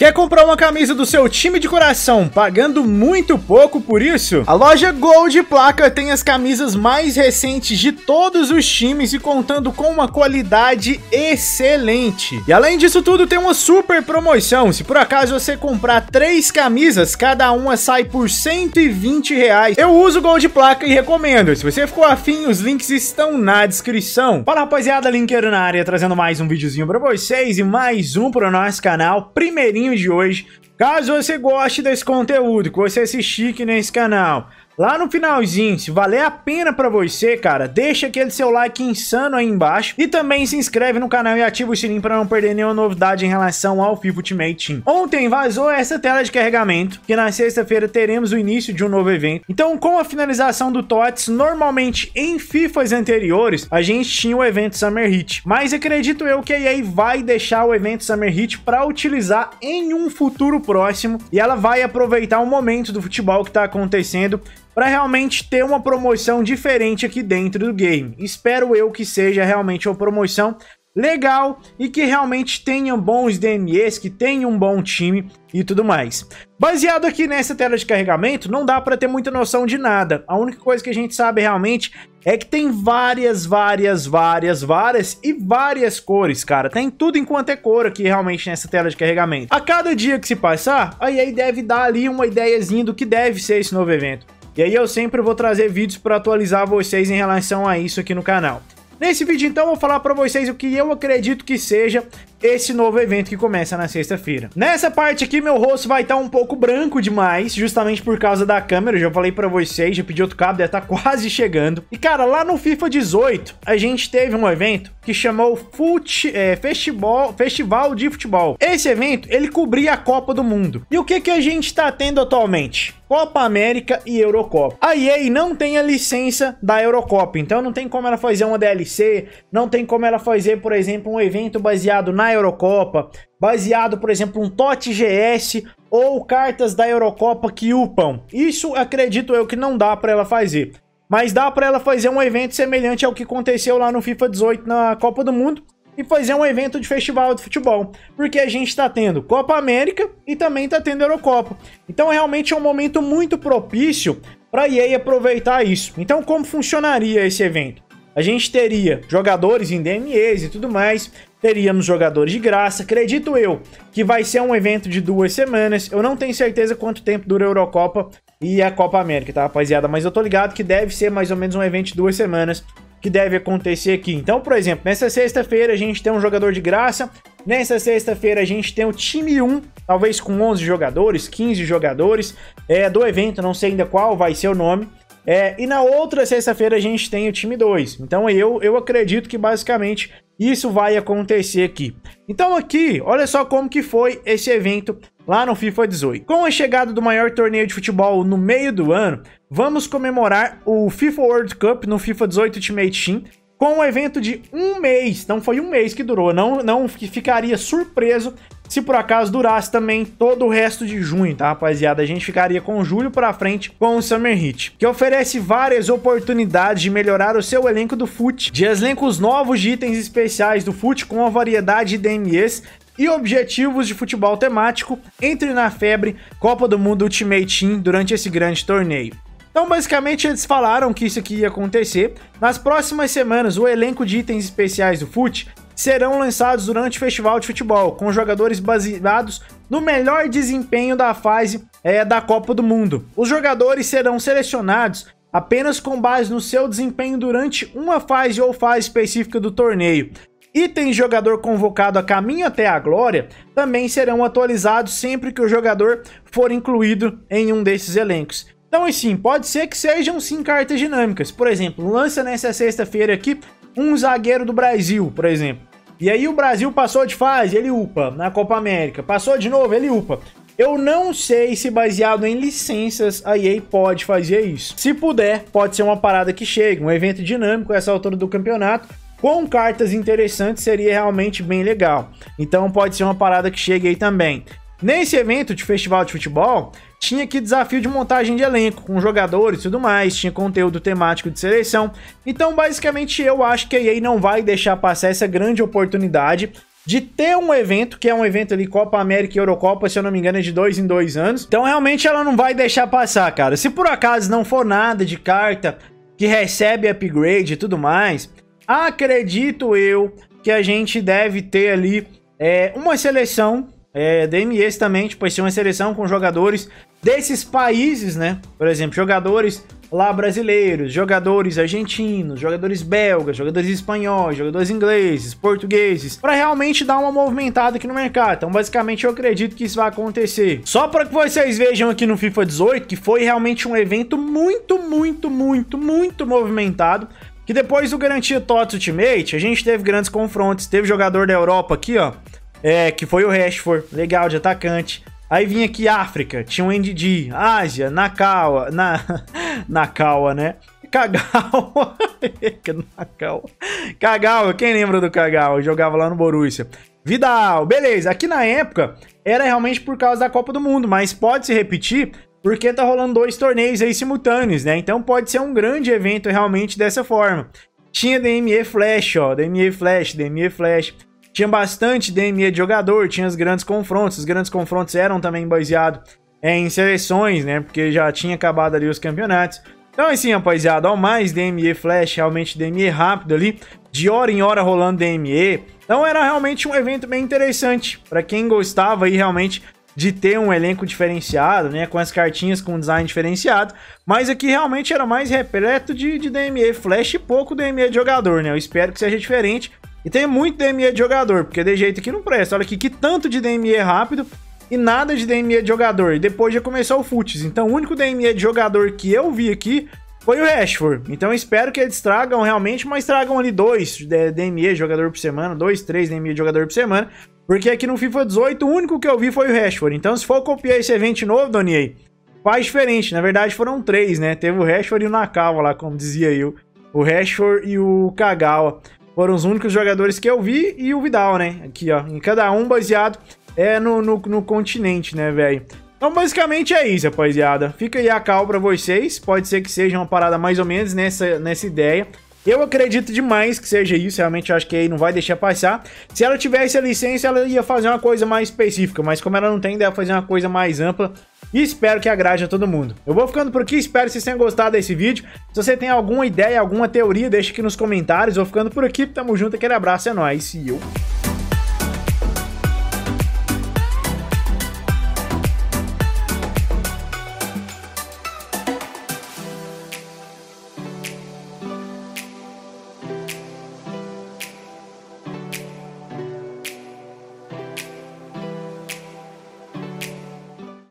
Quer comprar uma camisa do seu time de coração pagando muito pouco por isso? A loja Gold Placa tem as camisas mais recentes de todos os times e contando com uma qualidade excelente. E além disso tudo, tem uma super promoção. Se por acaso você comprar três camisas, cada uma sai por 120 reais. Eu uso Gold Placa e recomendo. Se você ficou afim, os links estão na descrição. Fala rapaziada, Linkeiro na área, trazendo mais um videozinho pra vocês e mais um pro nosso canal. Primeirinho de hoje. Caso você goste desse conteúdo, que você se chique nesse canal, Lá no finalzinho, se valer a pena pra você, cara, deixa aquele seu like insano aí embaixo. E também se inscreve no canal e ativa o sininho pra não perder nenhuma novidade em relação ao FIFA Ultimate Team. Ontem vazou essa tela de carregamento, que na sexta-feira teremos o início de um novo evento. Então, com a finalização do TOTS, normalmente em FIFAs anteriores, a gente tinha o evento Summer Hit. Mas acredito eu que a EA vai deixar o evento Summer Hit para utilizar em um futuro próximo. E ela vai aproveitar o momento do futebol que tá acontecendo para realmente ter uma promoção diferente aqui dentro do game. Espero eu que seja realmente uma promoção legal e que realmente tenham bons DMEs, que tenha um bom time e tudo mais. Baseado aqui nessa tela de carregamento, não dá para ter muita noção de nada. A única coisa que a gente sabe realmente é que tem várias, várias, várias, várias e várias cores, cara. Tem tudo enquanto é cor aqui realmente nessa tela de carregamento. A cada dia que se passar, a EA deve dar ali uma ideiazinha do que deve ser esse novo evento. E aí eu sempre vou trazer vídeos para atualizar vocês em relação a isso aqui no canal. Nesse vídeo, então, eu vou falar para vocês o que eu acredito que seja esse novo evento que começa na sexta-feira. Nessa parte aqui, meu rosto vai estar tá um pouco branco demais, justamente por causa da câmera. Eu já falei para vocês, já pedi outro cabo, deve estar tá quase chegando. E, cara, lá no FIFA 18, a gente teve um evento que chamou Fute, é, Festival, Festival de Futebol. Esse evento, ele cobria a Copa do Mundo. E o que, que a gente está tendo atualmente? Copa América e Eurocopa. A EA não tem a licença da Eurocopa, então não tem como ela fazer uma DLC, não tem como ela fazer, por exemplo, um evento baseado na Eurocopa, baseado, por exemplo, um TOT GS ou cartas da Eurocopa que upam. Isso acredito eu que não dá para ela fazer. Mas dá para ela fazer um evento semelhante ao que aconteceu lá no FIFA 18 na Copa do Mundo, e fazer um evento de festival de futebol, porque a gente está tendo Copa América e também está tendo Eurocopa. Então realmente é um momento muito propício para a EA aproveitar isso. Então como funcionaria esse evento? A gente teria jogadores em DMEs e tudo mais, teríamos jogadores de graça. Acredito eu que vai ser um evento de duas semanas. Eu não tenho certeza quanto tempo dura a Eurocopa e a Copa América, tá, rapaziada? Mas eu tô ligado que deve ser mais ou menos um evento de duas semanas que deve acontecer aqui. Então, por exemplo, nessa sexta-feira a gente tem um jogador de graça, nessa sexta-feira a gente tem o time 1, talvez com 11 jogadores, 15 jogadores, é, do evento, não sei ainda qual vai ser o nome. É, e na outra sexta-feira a gente tem o time 2. Então eu, eu acredito que basicamente isso vai acontecer aqui. Então aqui, olha só como que foi esse evento lá no FIFA 18. Com a chegada do maior torneio de futebol no meio do ano, vamos comemorar o FIFA World Cup no FIFA 18 Ultimate Team com um evento de um mês. Não foi um mês que durou, não, não ficaria surpreso se por acaso durasse também todo o resto de junho, tá, rapaziada? A gente ficaria com julho pra frente com o Summer Hit, que oferece várias oportunidades de melhorar o seu elenco do FUT, de elencos novos de itens especiais do FUT com uma variedade de DMEs e objetivos de futebol temático, entre na febre Copa do Mundo Ultimate Team durante esse grande torneio. Então, basicamente, eles falaram que isso aqui ia acontecer. Nas próximas semanas, o elenco de itens especiais do FUT serão lançados durante o Festival de Futebol, com jogadores baseados no melhor desempenho da fase é, da Copa do Mundo. Os jogadores serão selecionados apenas com base no seu desempenho durante uma fase ou fase específica do torneio. Itens jogador convocado a caminho até a glória também serão atualizados sempre que o jogador for incluído em um desses elencos. Então, assim, pode ser que sejam sim cartas dinâmicas. Por exemplo, lança nessa sexta-feira aqui um zagueiro do Brasil, por exemplo. E aí o Brasil passou de fase, ele upa na Copa América. Passou de novo, ele upa. Eu não sei se baseado em licenças a EA pode fazer isso. Se puder, pode ser uma parada que chegue, um evento dinâmico essa altura do campeonato, com cartas interessantes seria realmente bem legal. Então pode ser uma parada que chegue aí também. Nesse evento de festival de futebol, tinha aqui desafio de montagem de elenco, com jogadores e tudo mais, tinha conteúdo temático de seleção. Então, basicamente, eu acho que a EA não vai deixar passar essa grande oportunidade de ter um evento, que é um evento ali, Copa América e Eurocopa, se eu não me engano, é de dois em dois anos. Então, realmente, ela não vai deixar passar, cara. Se por acaso não for nada de carta que recebe upgrade e tudo mais, acredito eu que a gente deve ter ali é, uma seleção é, DMEs também, tipo, ser uma seleção com jogadores desses países, né? Por exemplo, jogadores lá brasileiros, jogadores argentinos, jogadores belgas, jogadores espanhóis, jogadores ingleses, portugueses, para realmente dar uma movimentada aqui no mercado. Então, basicamente, eu acredito que isso vai acontecer. Só para que vocês vejam aqui no FIFA 18 que foi realmente um evento muito, muito, muito, muito movimentado. Que depois do Garantia TOTS Ultimate, a gente teve grandes confrontos. Teve jogador da Europa aqui, ó. É, que foi o Rashford, legal, de atacante. Aí vinha aqui África, tinha um NDD, Ásia, Nakawa, na, Nakawa, né? Kagawa, Nakawa. Kagawa, quem lembra do Kagawa? Jogava lá no Borussia. Vidal, beleza. Aqui na época era realmente por causa da Copa do Mundo, mas pode se repetir porque tá rolando dois torneios aí simultâneos, né? Então pode ser um grande evento realmente dessa forma. Tinha DME Flash, ó, DME Flash, DME Flash. Tinha bastante DME de jogador, tinha os grandes confrontos. Os grandes confrontos eram também baseados em seleções, né? Porque já tinha acabado ali os campeonatos. Então, assim, rapaziada, ó, mais DME Flash, realmente DME rápido ali, de hora em hora rolando DME. Então, era realmente um evento bem interessante para quem gostava aí realmente de ter um elenco diferenciado, né? Com as cartinhas com design diferenciado. Mas aqui realmente era mais repleto de, de DME Flash e pouco DME de jogador, né? Eu espero que seja diferente. E tem muito DME de jogador, porque de jeito que não presta. Olha aqui, que tanto de DME rápido e nada de DME de jogador. E depois já começou o Futs. Então o único DME de jogador que eu vi aqui foi o Rashford. Então espero que eles tragam realmente, mas tragam ali dois DME jogador por semana, dois, três DME jogador por semana. Porque aqui no FIFA 18 o único que eu vi foi o Rashford. Então se for copiar esse evento novo, Doniei, faz diferente. Na verdade foram três, né? Teve o Rashford e o Nakawa lá, como dizia eu. O Rashford e o Kagawa. Foram os únicos jogadores que eu vi e o Vidal, né? Aqui, ó. Em cada um baseado é no, no, no continente, né, velho? Então, basicamente é isso, rapaziada. Fica aí a cal pra vocês. Pode ser que seja uma parada mais ou menos nessa, nessa ideia. Eu acredito demais que seja isso, realmente acho que aí não vai deixar passar. Se ela tivesse a licença, ela ia fazer uma coisa mais específica, mas como ela não tem, deve fazer uma coisa mais ampla. E espero que agrade a todo mundo. Eu vou ficando por aqui, espero que vocês tenham gostado desse vídeo. Se você tem alguma ideia, alguma teoria, deixa aqui nos comentários. Vou ficando por aqui, tamo junto, aquele abraço, é nóis, e eu...